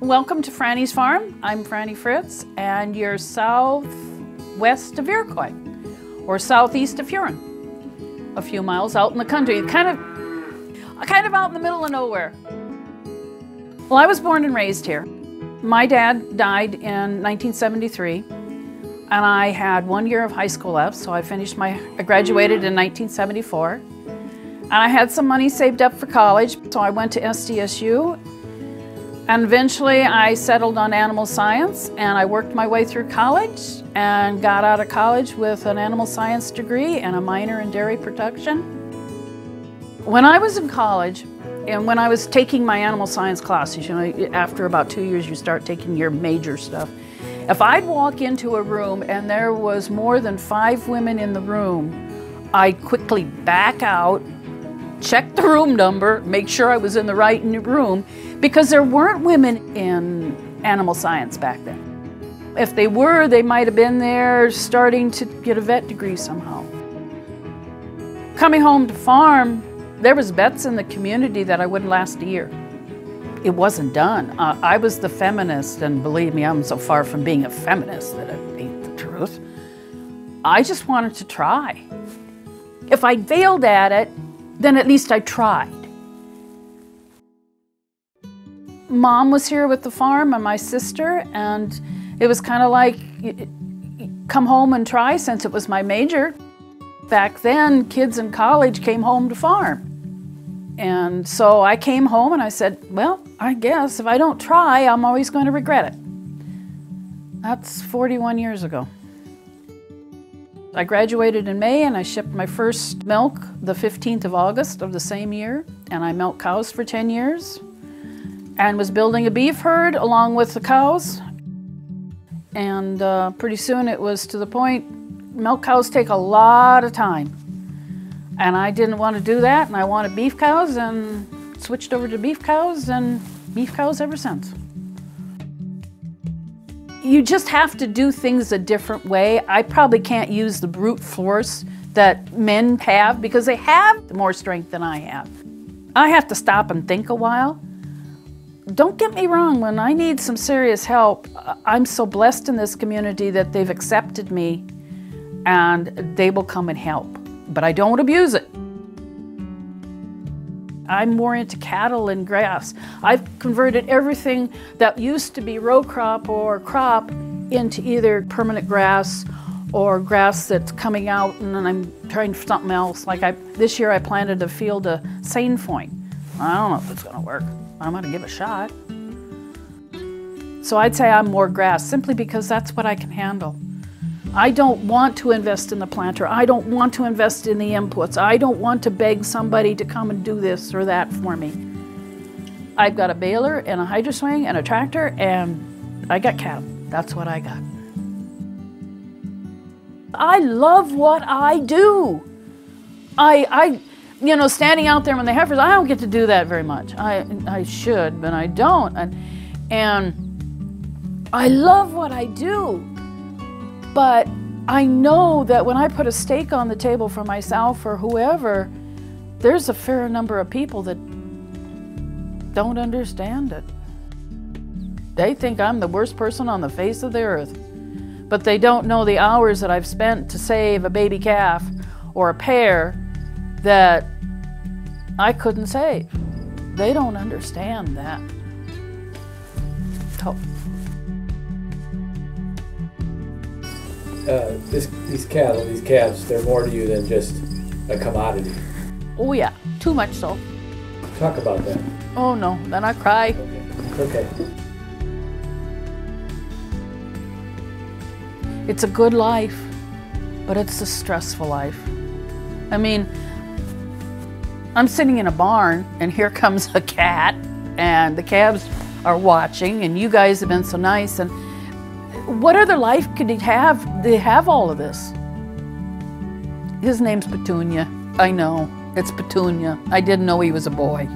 Welcome to Franny's Farm. I'm Franny Fritz, and you're southwest of Iroquois, or southeast of Huron, a few miles out in the country, kind of, kind of out in the middle of nowhere. Well, I was born and raised here. My dad died in 1973, and I had one year of high school left, so I finished my, I graduated in 1974. And I had some money saved up for college, so I went to SDSU and eventually I settled on animal science and I worked my way through college and got out of college with an animal science degree and a minor in dairy production. When I was in college and when I was taking my animal science classes, you know, after about two years you start taking your major stuff. If I'd walk into a room and there was more than five women in the room, I'd quickly back out, check the room number, make sure I was in the right room, because there weren't women in animal science back then. If they were, they might have been there starting to get a vet degree somehow. Coming home to farm, there was bets in the community that I wouldn't last a year. It wasn't done. Uh, I was the feminist, and believe me, I'm so far from being a feminist that it ain't the truth. I just wanted to try. If I failed at it, then at least I tried. Mom was here with the farm and my sister, and it was kind of like come home and try since it was my major. Back then, kids in college came home to farm. And so I came home and I said, well, I guess if I don't try, I'm always going to regret it. That's 41 years ago. I graduated in May and I shipped my first milk the 15th of August of the same year. And I milked cows for 10 years and was building a beef herd along with the cows. And uh, pretty soon it was to the point, milk cows take a lot of time. And I didn't want to do that and I wanted beef cows and switched over to beef cows and beef cows ever since. You just have to do things a different way. I probably can't use the brute force that men have because they have more strength than I have. I have to stop and think a while. Don't get me wrong, when I need some serious help, I'm so blessed in this community that they've accepted me and they will come and help. But I don't abuse it. I'm more into cattle and grass. I've converted everything that used to be row crop or crop into either permanent grass or grass that's coming out and then I'm trying for something else. Like I, this year I planted a field of sainfoin. I don't know if it's gonna work. But I'm gonna give it a shot. So I'd say I'm more grass simply because that's what I can handle. I don't want to invest in the planter. I don't want to invest in the inputs. I don't want to beg somebody to come and do this or that for me. I've got a baler and a hydro swing and a tractor and I got cattle. That's what I got. I love what I do. I, I, you know, standing out there with the heifers, I don't get to do that very much. I, I should, but I don't. And, and I love what I do. But I know that when I put a steak on the table for myself or whoever, there's a fair number of people that don't understand it. They think I'm the worst person on the face of the earth. But they don't know the hours that I've spent to save a baby calf or a pair that I couldn't save. They don't understand that. Oh. Uh, this, these cattle, these calves, they're more to you than just a commodity. Oh yeah, too much so. Talk about that. Oh no, then I cry. Okay. It's a good life, but it's a stressful life. I mean, I'm sitting in a barn and here comes a cat and the calves are watching and you guys have been so nice and what other life could he have? They have all of this. His name's Petunia. I know. It's Petunia. I didn't know he was a boy.